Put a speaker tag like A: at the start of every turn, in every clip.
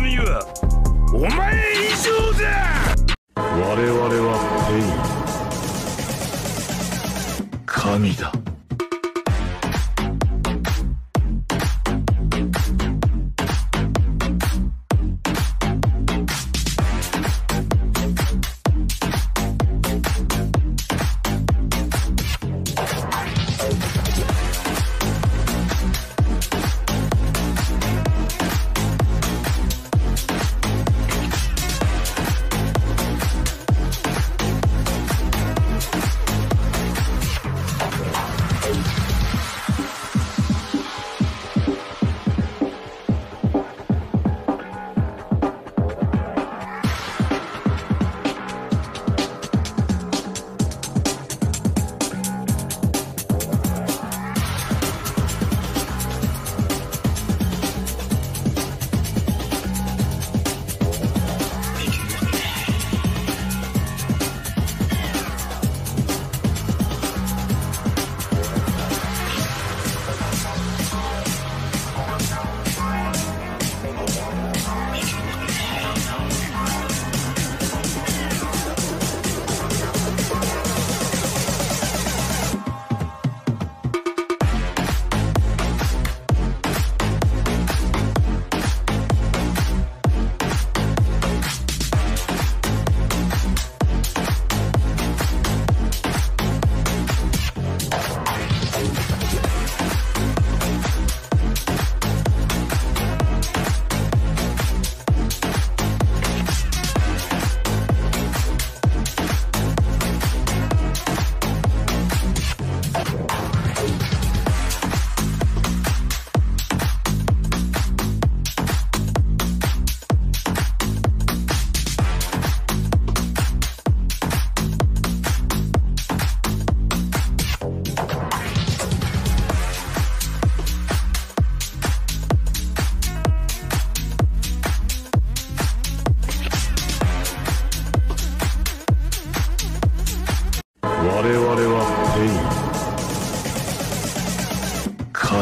A: 民はお前以上だ。
B: 我々はペイン。神だ。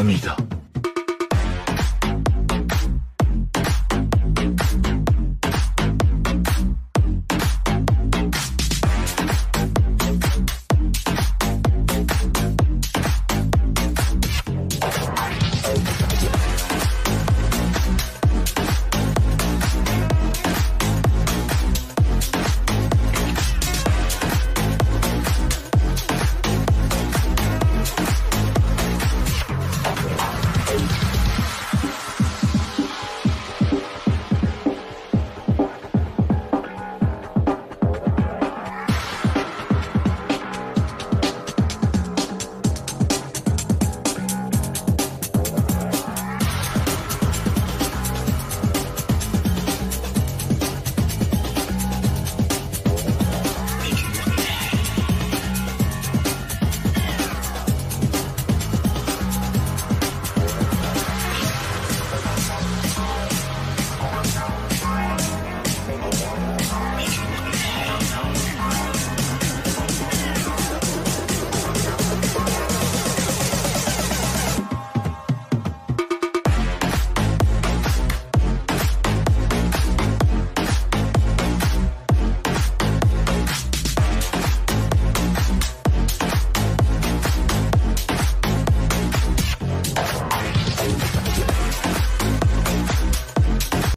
B: 涙。